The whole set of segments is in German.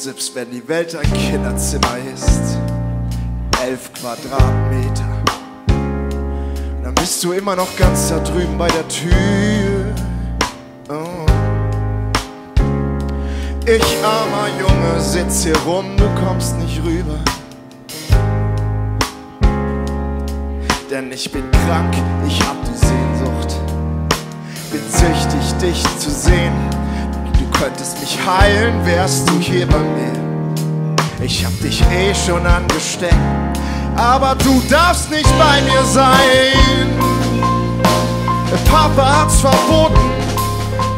Selbst wenn die Welt ein Kinderzimmer ist, elf Quadratmeter, dann bist du immer noch ganz da drüben bei der Tür. Oh. Ich armer Junge sitz hier rum, du kommst nicht rüber. Denn ich bin krank, ich hab die Sehnsucht, bin süchtig, dich zu sehen. Könntest mich heilen, wärst du hier bei mir. Ich hab dich eh schon angesteckt, aber du darfst nicht bei mir sein. Papa hat's verboten,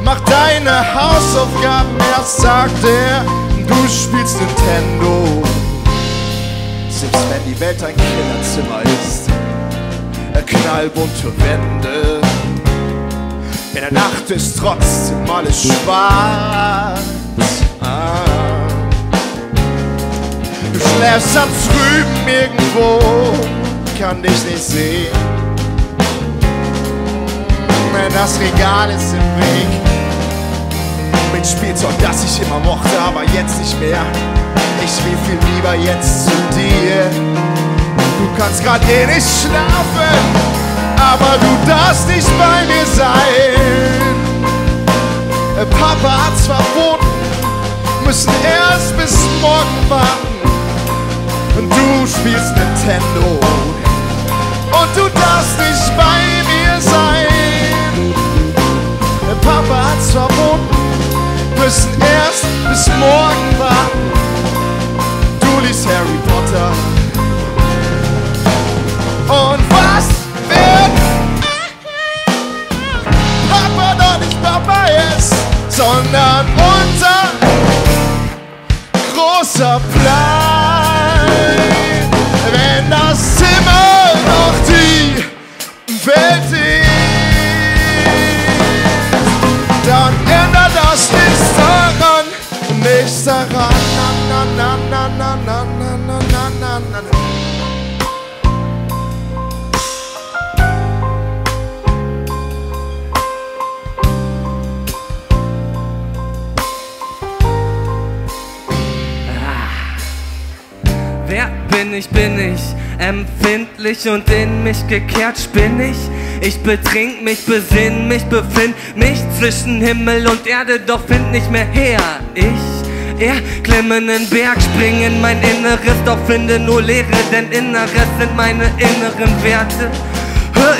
mach deine Hausaufgaben erst, sagt er. Du spielst Nintendo, selbst wenn die Welt ein Kinderzimmer ist. Knallbunte Wände, in der Nacht ist trotzdem alles schwarz. Ah. Du schläfst da drüben irgendwo, kann dich nicht sehen. Das Regal ist im Weg. Mit Spielzeug, das ich immer mochte, aber jetzt nicht mehr. Ich will viel lieber jetzt zu dir. Du kannst grad eh nicht schlafen, aber du darfst nicht bei mir sein. Papa hat's verboten, müssen erst bis morgen warten. Und du spielst Nintendo und du darfst nicht bei mir sein. Papa hat's verboten, müssen erst bis morgen sondern unser großer Plan. Wenn das Zimmer noch die Welt ich, bin ich empfindlich und in mich gekehrt spinn ich. Ich betrink mich, besinn mich, befind mich zwischen Himmel und Erde, doch find nicht mehr her. Ich, er, klimmen den Berg, springen mein Inneres, doch finde nur Leere, denn Inneres sind meine inneren Werte.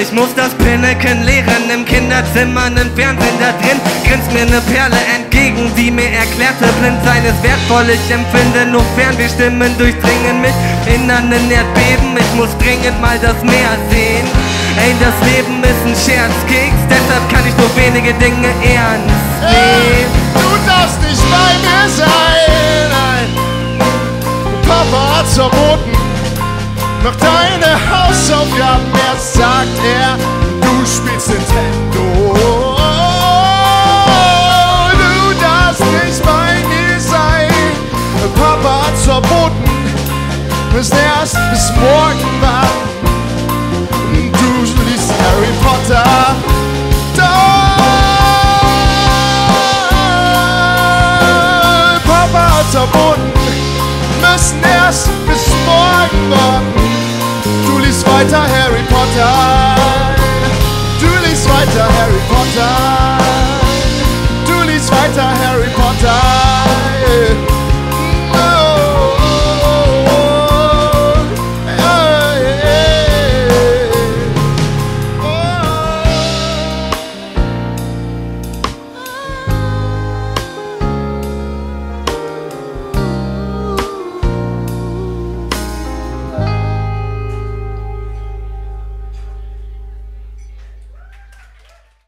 Ich muss das Pinneken leeren im Kinderzimmer, nen Fernsehen da drin. Grinst mir ne Perle entgegen, die mir erklärte, blind sein ist wertvoll. Ich empfinde nur fern, die Stimmen durchdringen mich. Innern in Erdbeben, ich muss dringend mal das Meer sehen. Ey, das Leben ist ein Scherzkeks, deshalb kann ich nur wenige Dinge ernst Hey, nehmen. du darfst nicht bei mir sein. Nein. Papa hat's verboten. Mach deine Hausaufgaben erst, sagt er. Du spielst Nintendo. Du Cause there's this walking man Bruce Lee's Harry Potter. Papa verbunden müssen erst bis morgen warten Du liest weiter Harry Potter. Du liest weiter Harry Potter. Du liest weiter Harry Potter